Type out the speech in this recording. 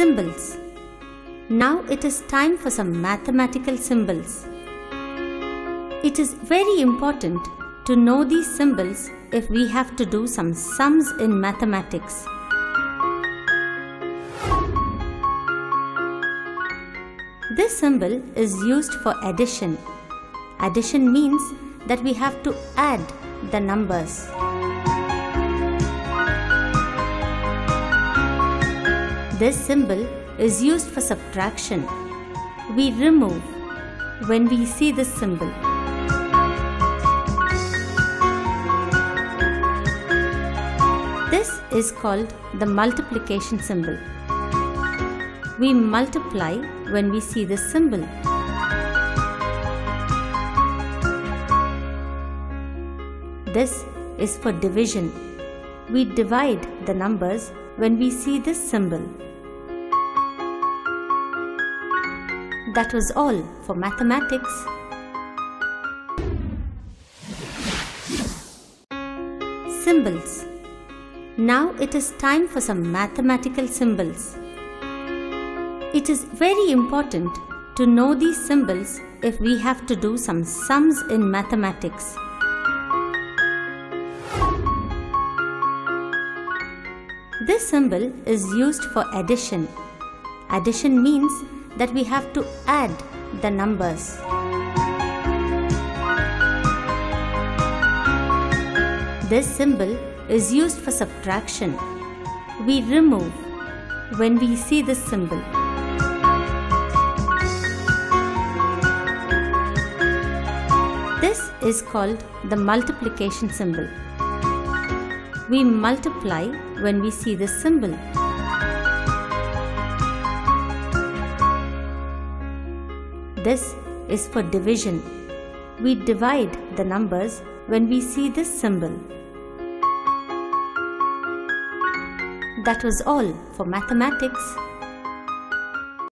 Symbols. Now it is time for some mathematical symbols. It is very important to know these symbols if we have to do some sums in mathematics. This symbol is used for addition. Addition means that we have to add the numbers. This symbol is used for subtraction. We remove when we see this symbol. This is called the multiplication symbol. We multiply when we see this symbol. This is for division. We divide the numbers when we see this symbol. That was all for mathematics. Symbols. Now it is time for some mathematical symbols. It is very important to know these symbols if we have to do some sums in mathematics. This symbol is used for addition. Addition means that we have to add the numbers. This symbol is used for subtraction. We remove when we see this symbol. This is called the multiplication symbol. We multiply when we see this symbol. This is for division. We divide the numbers when we see this symbol. That was all for mathematics.